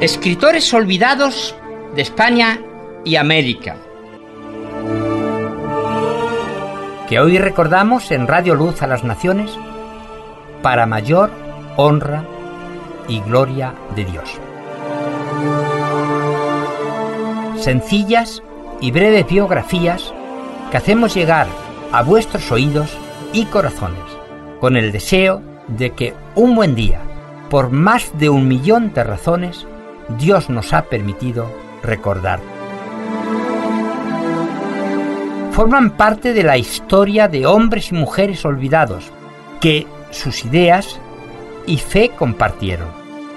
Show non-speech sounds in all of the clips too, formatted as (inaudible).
Escritores olvidados de España y América. Que hoy recordamos en Radio Luz a las Naciones para mayor honra y gloria de Dios. Sencillas y breves biografías que hacemos llegar a vuestros oídos y corazones con el deseo de que un buen día, por más de un millón de razones, Dios nos ha permitido recordar. Forman parte de la historia de hombres y mujeres olvidados que sus ideas y fe compartieron.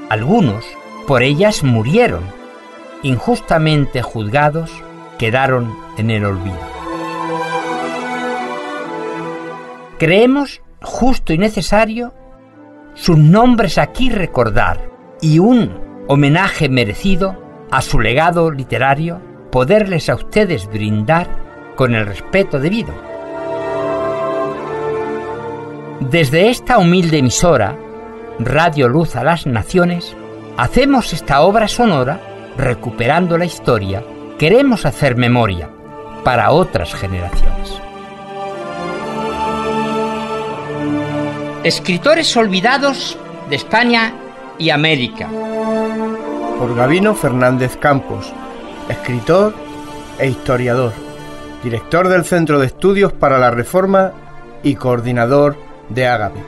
Algunos por ellas murieron, injustamente juzgados, quedaron en el olvido. Creemos justo y necesario sus nombres aquí recordar y un homenaje merecido a su legado literario, poderles a ustedes brindar con el respeto debido. Desde esta humilde emisora, Radio Luz a las Naciones, hacemos esta obra sonora recuperando la historia, queremos hacer memoria para otras generaciones. Escritores olvidados de España y América por Gabino Fernández Campos, escritor e historiador, director del Centro de Estudios para la Reforma y coordinador de Ágape.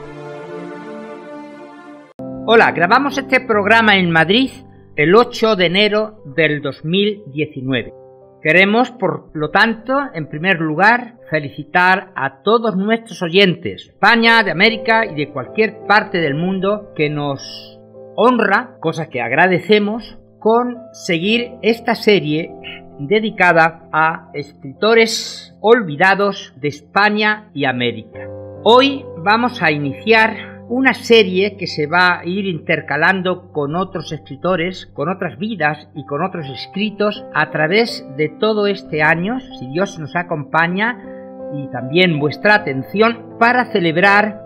Hola, grabamos este programa en Madrid el 8 de enero del 2019. Queremos, por lo tanto, en primer lugar, felicitar a todos nuestros oyentes, España, de América y de cualquier parte del mundo que nos honra, cosa que agradecemos, con seguir esta serie dedicada a escritores olvidados de España y América. Hoy vamos a iniciar una serie que se va a ir intercalando con otros escritores, con otras vidas y con otros escritos a través de todo este año, si Dios nos acompaña y también vuestra atención para celebrar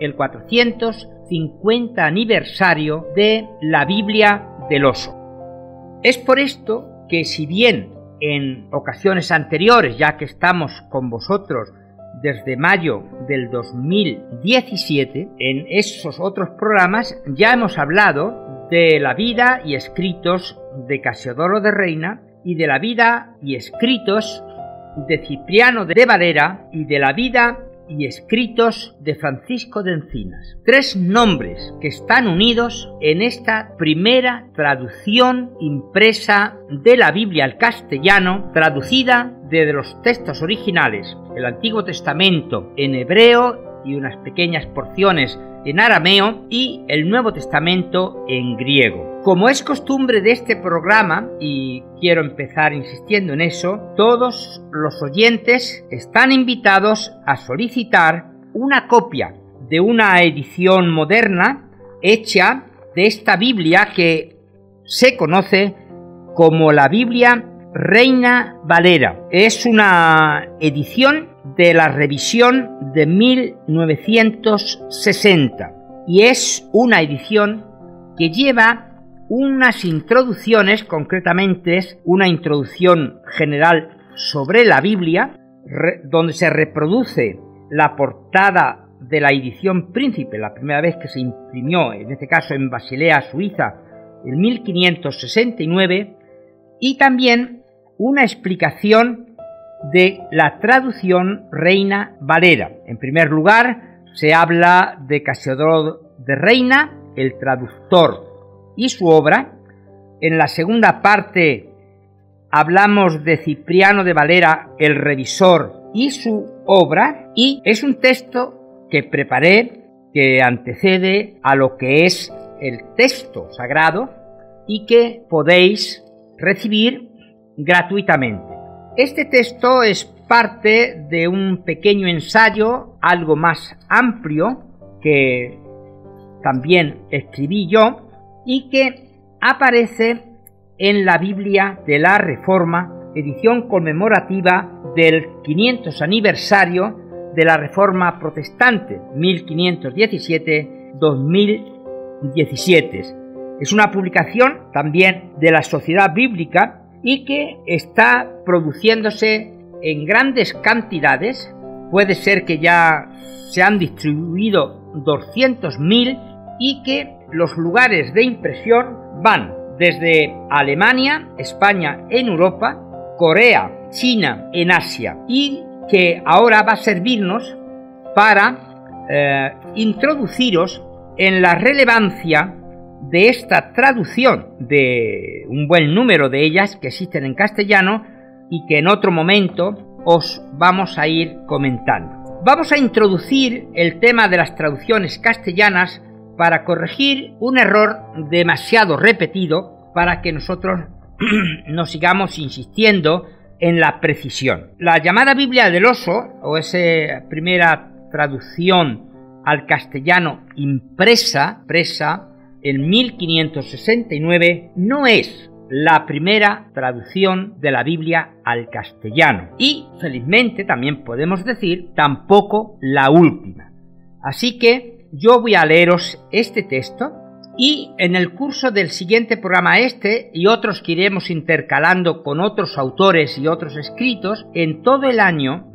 el 400 50 aniversario de la Biblia del Oso. Es por esto que si bien en ocasiones anteriores, ya que estamos con vosotros desde mayo del 2017, en esos otros programas ya hemos hablado de la vida y escritos de Casiodoro de Reina y de la vida y escritos de Cipriano de Valera y de la vida y escritos de Francisco de Encinas. Tres nombres que están unidos en esta primera traducción impresa de la Biblia al castellano, traducida desde los textos originales, el Antiguo Testamento en hebreo y unas pequeñas porciones en arameo y el Nuevo Testamento en griego. Como es costumbre de este programa, y quiero empezar insistiendo en eso, todos los oyentes están invitados a solicitar una copia de una edición moderna hecha de esta Biblia que se conoce como la Biblia Reina Valera. Es una edición de la revisión de 1960 y es una edición que lleva unas introducciones, concretamente es una introducción general sobre la Biblia, donde se reproduce la portada de la edición príncipe, la primera vez que se imprimió, en este caso en Basilea, Suiza, en 1569, y también una explicación de la traducción Reina Valera. En primer lugar, se habla de Casiodoro de Reina, el traductor, y su obra. En la segunda parte hablamos de Cipriano de Valera, el revisor, y su obra. Y es un texto que preparé que antecede a lo que es el texto sagrado y que podéis recibir gratuitamente. Este texto es parte de un pequeño ensayo algo más amplio que también escribí yo y que aparece en la Biblia de la Reforma, edición conmemorativa del 500 aniversario de la Reforma Protestante 1517-2017. Es una publicación también de la Sociedad Bíblica y que está produciéndose en grandes cantidades. Puede ser que ya se han distribuido 200.000 y que los lugares de impresión van desde Alemania, España en Europa, Corea, China en Asia y que ahora va a servirnos para eh, introduciros en la relevancia de esta traducción de un buen número de ellas que existen en castellano y que en otro momento os vamos a ir comentando. Vamos a introducir el tema de las traducciones castellanas para corregir un error demasiado repetido para que nosotros (clears throat) nos sigamos insistiendo en la precisión. La llamada Biblia del oso, o esa primera traducción al castellano impresa, presa, en 1569, no es la primera traducción de la Biblia al castellano. Y, felizmente, también podemos decir, tampoco la última. Así que yo voy a leeros este texto y en el curso del siguiente programa este y otros que iremos intercalando con otros autores y otros escritos, en todo el año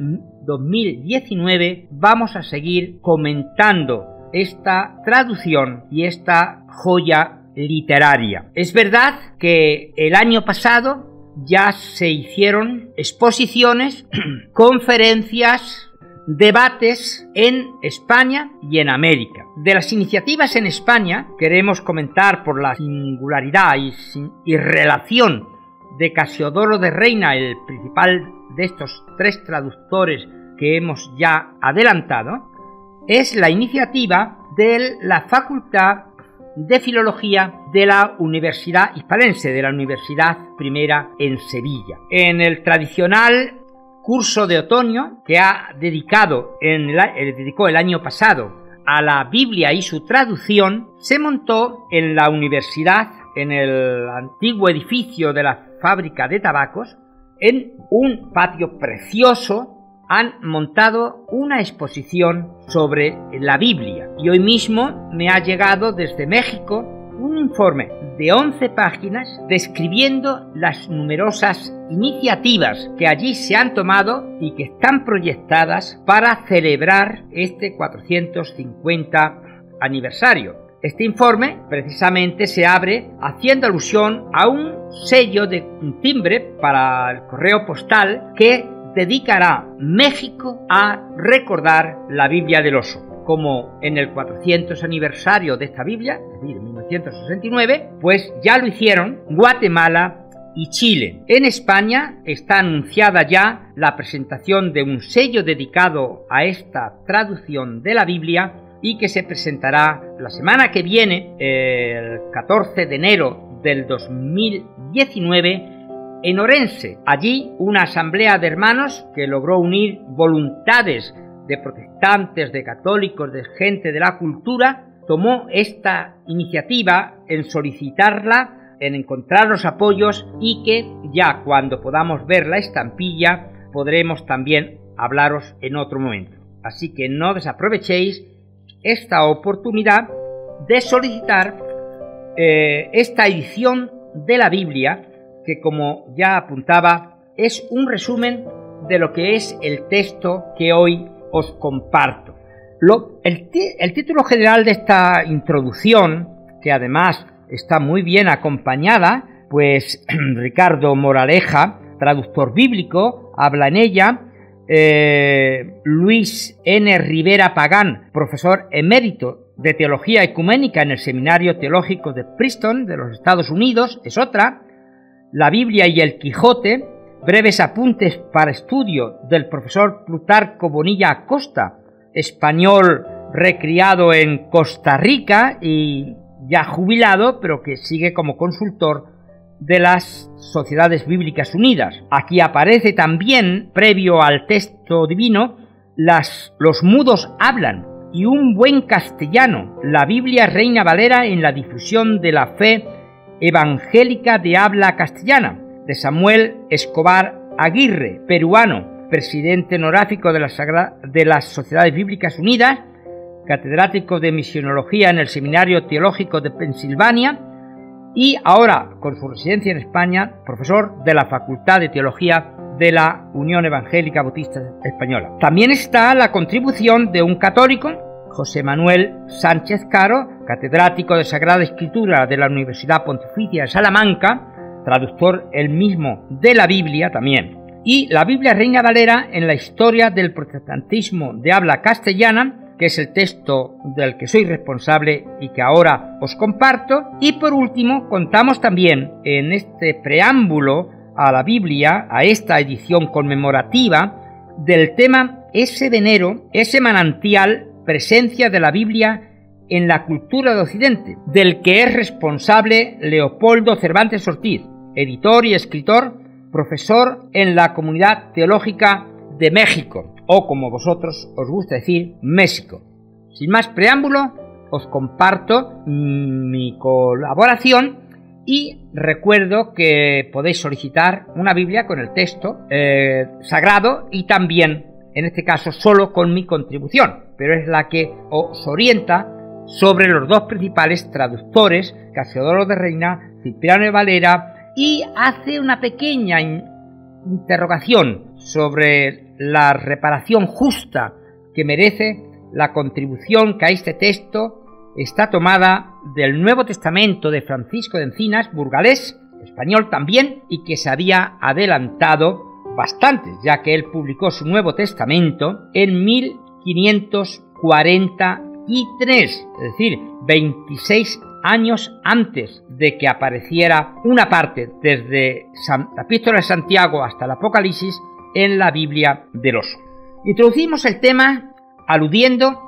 2019 vamos a seguir comentando esta traducción y esta joya literaria. Es verdad que el año pasado ya se hicieron exposiciones, (clears throat) conferencias, debates en España y en América. De las iniciativas en España, queremos comentar por la singularidad y, relación de Casiodoro de Reina, el principal de estos tres traductores que hemos ya adelantado, es la iniciativa de la Facultad de Filología de la Universidad Hispalense, de la Universidad Primera en Sevilla. En el tradicional curso de otoño que ha dedicado eh, dedicó el año pasado a la Biblia y su traducción, se montó en la universidad, en el antiguo edificio de la fábrica de tabacos, en un patio precioso, han montado una exposición sobre la Biblia. Y hoy mismo me ha llegado desde México un informe de 11 páginas describiendo las numerosas iniciativas que allí se han tomado y que están proyectadas para celebrar este 450 aniversario. Este informe precisamente se abre haciendo alusión a un sello de un timbre para el correo postal que dedicará México a recordar la Biblia del oso como en el 400 aniversario de esta Biblia, es decir, en 1969, pues ya lo hicieron Guatemala y Chile. En España está anunciada ya la presentación de un sello dedicado a esta traducción de la Biblia y que se presentará la semana que viene, el 14 de enero del 2019, en Orense. Allí una asamblea de hermanos que logró unir voluntades de protestantes, de católicos, de gente de la cultura, tomó esta iniciativa en solicitarla, en encontrar los apoyos y que ya cuando podamos ver la estampilla podremos también hablaros en otro momento. Así que no desaprovechéis esta oportunidad de solicitar eh, esta edición de la Biblia que como ya apuntaba es un resumen de lo que es el texto que hoy os comparto. el, título general de esta introducción, que además está muy bien acompañada, pues (clears throat) Ricardo Moraleja, traductor bíblico, habla en ella, eh, Luis N. Rivera Pagán, profesor emérito de Teología Ecuménica en el Seminario Teológico de Princeton de los Estados Unidos, es otra, La Biblia y el Quijote, breves apuntes para estudio del profesor Plutarco Bonilla Acosta, español recriado en Costa Rica y ya jubilado, pero que sigue como consultor de las Sociedades Bíblicas Unidas. Aquí aparece también, previo al texto divino, las, los mudos hablan y un buen castellano, la Biblia Reina Valera en la difusión de la fe evangélica de habla castellana de Samuel Escobar Aguirre, peruano, presidente honoráfico de, de las Sociedades Bíblicas Unidas, catedrático de misionología en el Seminario Teológico de Pensilvania, y ahora, con su residencia en España, profesor de la Facultad de Teología de la Unión Evangélica Bautista Española. También está la contribución de un católico, José Manuel Sánchez Caro, catedrático de Sagrada Escritura de la Universidad Pontificia de Salamanca, traductor él mismo de la Biblia también, y la Biblia Reina Valera en la historia del protestantismo de habla castellana, que es el texto del que soy responsable y que ahora os comparto. Y por último, contamos también en este preámbulo a la Biblia, a esta edición conmemorativa, del tema ese venero, ese manantial, presencia de la Biblia en la cultura de Occidente, del que es responsable Leopoldo Cervantes Ortiz, editor y escritor, profesor en la Comunidad Teológica de México, o como vosotros os gusta decir, México. Sin más preámbulo, os comparto mi colaboración y recuerdo que podéis solicitar una Biblia con el texto eh, sagrado y también, en este caso, solo con mi contribución, pero es la que os orienta sobre los dos principales traductores, Casiodoro de Reina, Cipriano de Valera, y hace una pequeña interrogación sobre la reparación justa que merece la contribución que a este texto está tomada del Nuevo Testamento de Francisco de Encinas, burgalés, español también, y que se había adelantado bastante, ya que él publicó su Nuevo Testamento en 1543, es decir, 26 años antes de que apareciera una parte desde la Epístola de Santiago hasta el Apocalipsis en la Biblia del oso. Introducimos el tema aludiendo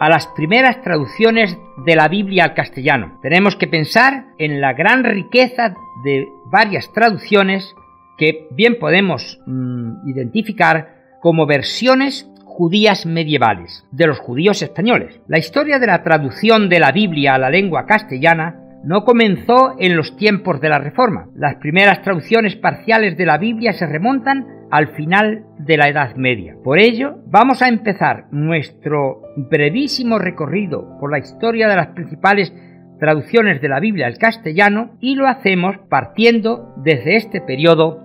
a las primeras traducciones de la Biblia al castellano. Tenemos que pensar en la gran riqueza de varias traducciones que bien podemos mm, identificar como versiones judías medievales de los judíos españoles. La historia de la traducción de la Biblia a la lengua castellana no comenzó en los tiempos de la Reforma. Las primeras traducciones parciales de la Biblia se remontan al final de la Edad Media. Por ello, vamos a empezar nuestro brevísimo recorrido por la historia de las principales traducciones de la Biblia al castellano y lo hacemos partiendo desde este periodo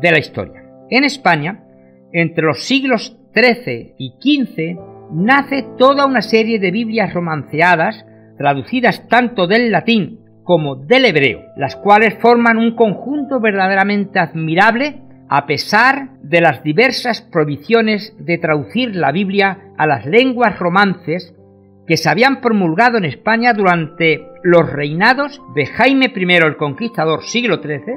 de la historia. En España, entre los siglos XIII y XV, nace toda una serie de Biblias romanceadas, traducidas tanto del latín como del hebreo, las cuales forman un conjunto verdaderamente admirable a pesar de las diversas prohibiciones de traducir la Biblia a las lenguas romances que se habían promulgado en España durante los reinados de Jaime I el Conquistador siglo XIII,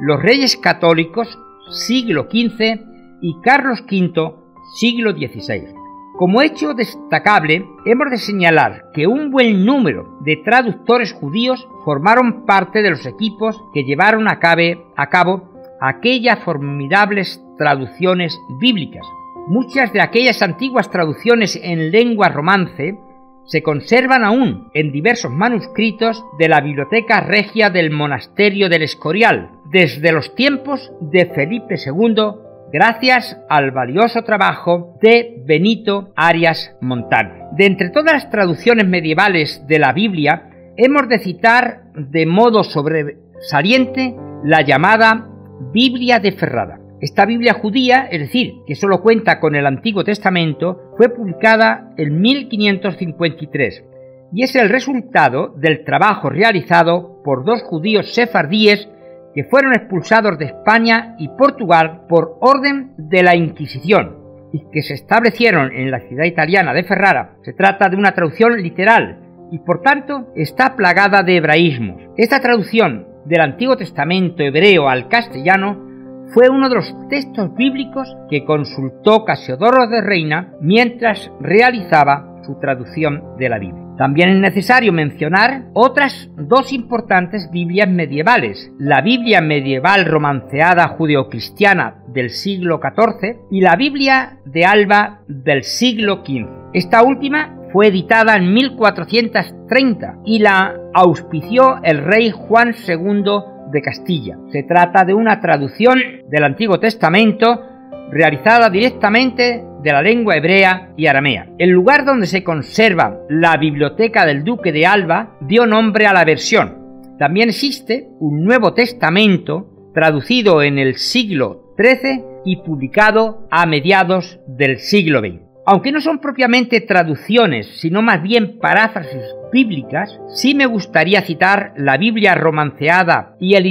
los reyes católicos siglo XV y Carlos V siglo XVI. Como hecho destacable, hemos de señalar que un buen número de traductores judíos formaron parte de los equipos que llevaron a, cabo aquellas formidables traducciones bíblicas. Muchas de aquellas antiguas traducciones en lengua romance se conservan aún en diversos manuscritos de la Biblioteca Regia del Monasterio del Escorial, desde los tiempos de Felipe II, gracias al valioso trabajo de Benito Arias Montano. De entre todas las traducciones medievales de la Biblia, hemos de citar de modo sobresaliente la llamada Biblia de Ferrada. Esta Biblia judía, es decir, que solo cuenta con el Antiguo Testamento, fue publicada en 1553 y es el resultado del trabajo realizado por dos judíos sefardíes que fueron expulsados de España y Portugal por orden de la Inquisición y que se establecieron en la ciudad italiana de Ferrara. Se trata de una traducción literal y por tanto está plagada de hebraísmos. Esta traducción del Antiguo Testamento hebreo al castellano fue uno de los textos bíblicos que consultó Casiodoro de Reina mientras realizaba su traducción de la Biblia. También es necesario mencionar otras dos importantes Biblias medievales, la Biblia medieval romanceada judeocristiana del siglo XIV y la Biblia de Alba del siglo XV. Esta última fue editada en 1430 y la auspició el rey Juan II de Castilla. Se trata de una traducción del Antiguo Testamento realizada directamente de la lengua hebrea y aramea. El lugar donde se conserva la biblioteca del duque de Alba dio nombre a la versión. También existe un Nuevo Testamento traducido en el siglo XIII y publicado a mediados del siglo XX. Aunque no son propiamente traducciones, sino más bien paráfrasis bíblicas, sí me gustaría citar la Biblia romanceada y el,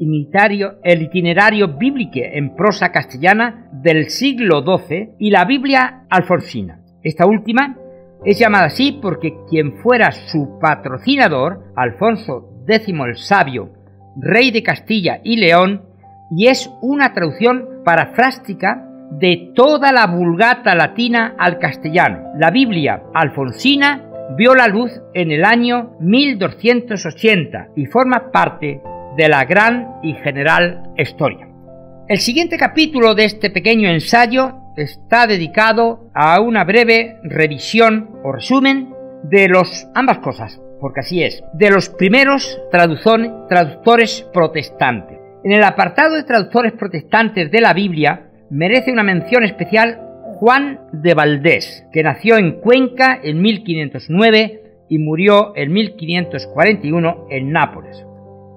el itinerario bíblico en prosa castellana del siglo XII y la Biblia alfonsina. Esta última es llamada así porque quien fuera su patrocinador, Alfonso X el Sabio, rey de Castilla y León, y es una traducción parafrástica de toda la vulgata latina al castellano. La Biblia alfonsina vio la luz en el año 1280 y forma parte de la gran y general historia. El siguiente capítulo de este pequeño ensayo está dedicado a una breve revisión o resumen de los ambas cosas, porque así es, de los primeros traductores protestantes. En el apartado de traductores protestantes de la Biblia merece una mención especial Juan de Valdés, que nació en Cuenca en 1509 y murió en 1541 en Nápoles.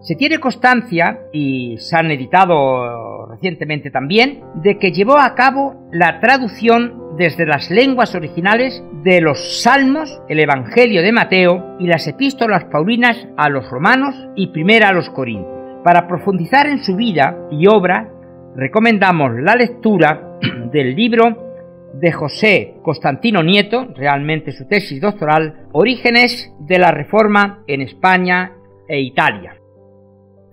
Se tiene constancia, y se han editado recientemente también, de que llevó a cabo la traducción desde las lenguas originales de los Salmos, el Evangelio de Mateo y las epístolas paulinas a los romanos y primera a los corintios. Para profundizar en su vida y obra, recomendamos la lectura (clears throat) del libro de José Constantino Nieto, realmente su tesis doctoral, Orígenes de la Reforma en España e Italia.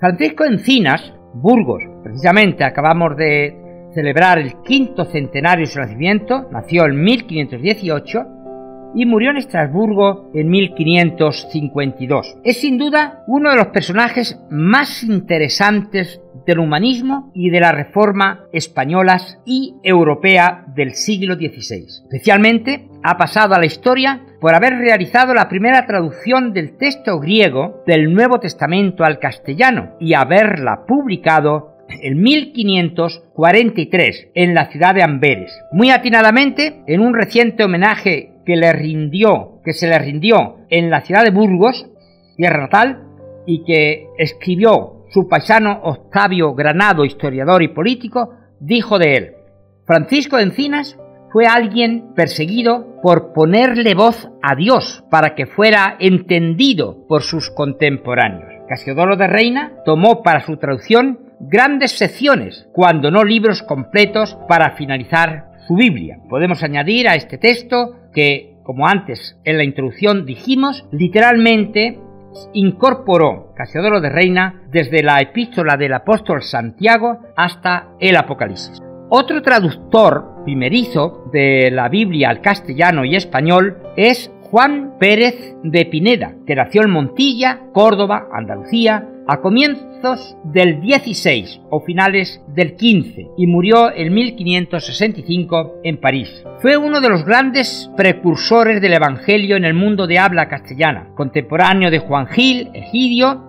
Francisco Encinas, Burgos, precisamente acabamos de celebrar el quinto centenario de su nacimiento, nació en 1518 y murió en Estrasburgo en 1552. Es sin duda uno de los personajes más interesantes del humanismo y de la reforma españolas y europea del siglo XVI. Especialmente ha pasado a la historia por haber realizado la primera traducción del texto griego del Nuevo Testamento al castellano y haberla publicado en 1543 en la ciudad de Amberes. Muy atinadamente, en un reciente homenaje que le rindió, que se le rindió en la ciudad de Burgos, tierra natal, y que escribió su paisano Octavio Granado, historiador y político, dijo de él, Francisco de Encinas fue alguien perseguido por ponerle voz a Dios para que fuera entendido por sus contemporáneos. Casiodoro de Reina tomó para su traducción grandes secciones, cuando no libros completos para finalizar su Biblia. Podemos añadir a este texto que, como antes en la introducción dijimos, literalmente incorporó Casiodoro de Reina desde la epístola del apóstol Santiago hasta el Apocalipsis. Otro traductor primerizo de la Biblia al castellano y español es Juan Pérez de Pineda, que nació en Montilla, Córdoba, Andalucía, a comienzos del 16 o finales del 15 y murió en 1565 en París. Fue uno de los grandes precursores del Evangelio en el mundo de habla castellana, contemporáneo de Juan Gil, Egidio,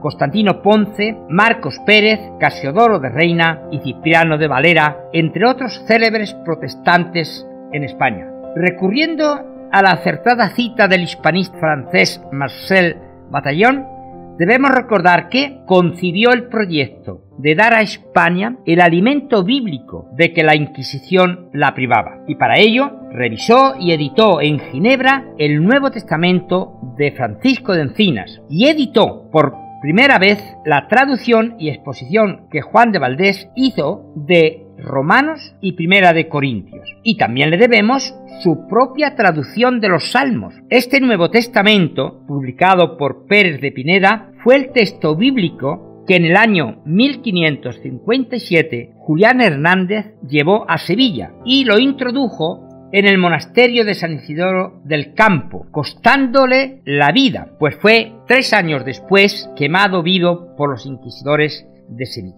Constantino Ponce, Marcos Pérez, Casiodoro de Reina y Cipriano de Valera, entre otros célebres protestantes en España. Recurriendo a la acertada cita del hispanista francés Marcel Bataillon, Debemos recordar que concibió el proyecto de dar a España el alimento bíblico de que la Inquisición la privaba, y para ello revisó y editó en Ginebra el Nuevo Testamento de Francisco de Encinas, y editó por primera vez la traducción y exposición que Juan de Valdés hizo de Romanos y Primera de Corintios. Y también le debemos su propia traducción de los Salmos. Este Nuevo Testamento, publicado por Pérez de Pineda, fue el texto bíblico que en el año 1557 Julián Hernández llevó a Sevilla y lo introdujo en el monasterio de San Isidoro del Campo, costándole la vida, pues fue tres años después quemado vivo por los inquisidores de Sevilla.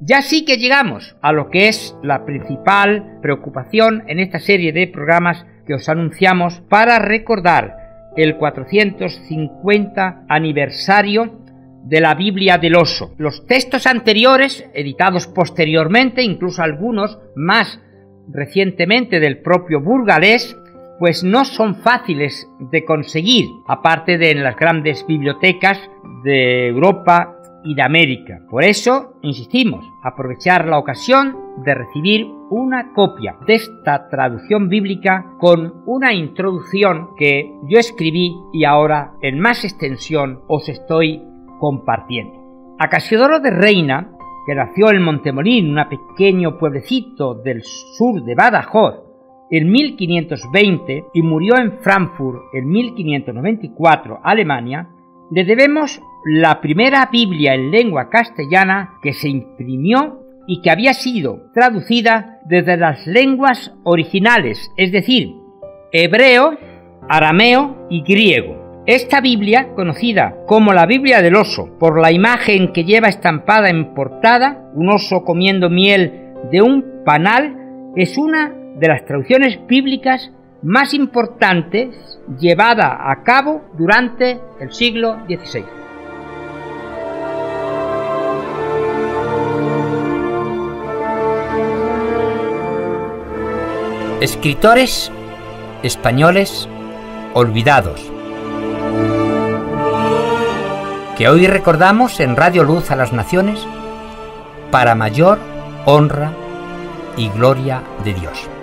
Ya sí que llegamos a lo que es la principal preocupación en esta serie de programas que os anunciamos para recordar el 450 aniversario de la Biblia del Oso. Los textos anteriores, editados posteriormente, incluso algunos más recientemente del propio burgalés, pues no son fáciles de conseguir, aparte de en las grandes bibliotecas de Europa y de América. Por eso, insistimos, aprovechar la ocasión de recibir una copia de esta traducción bíblica con una introducción que yo escribí y ahora en más extensión os estoy compartiendo. A Casiodoro de Reina, que nació en Montemolín, un pequeño pueblecito del sur de Badajoz, en 1520 y murió en Frankfurt en 1594, Alemania, le debemos la primera Biblia en lengua castellana que se imprimió y que había sido traducida desde las lenguas originales, es decir, hebreo, arameo y griego. Esta Biblia, conocida como la Biblia del oso, por la imagen que lleva estampada en portada, un oso comiendo miel de un panal, es una de las traducciones bíblicas más importantes llevada a cabo durante el siglo XVI. Escritores españoles olvidados que hoy recordamos en Radio Luz a las Naciones para mayor honra y gloria de Dios.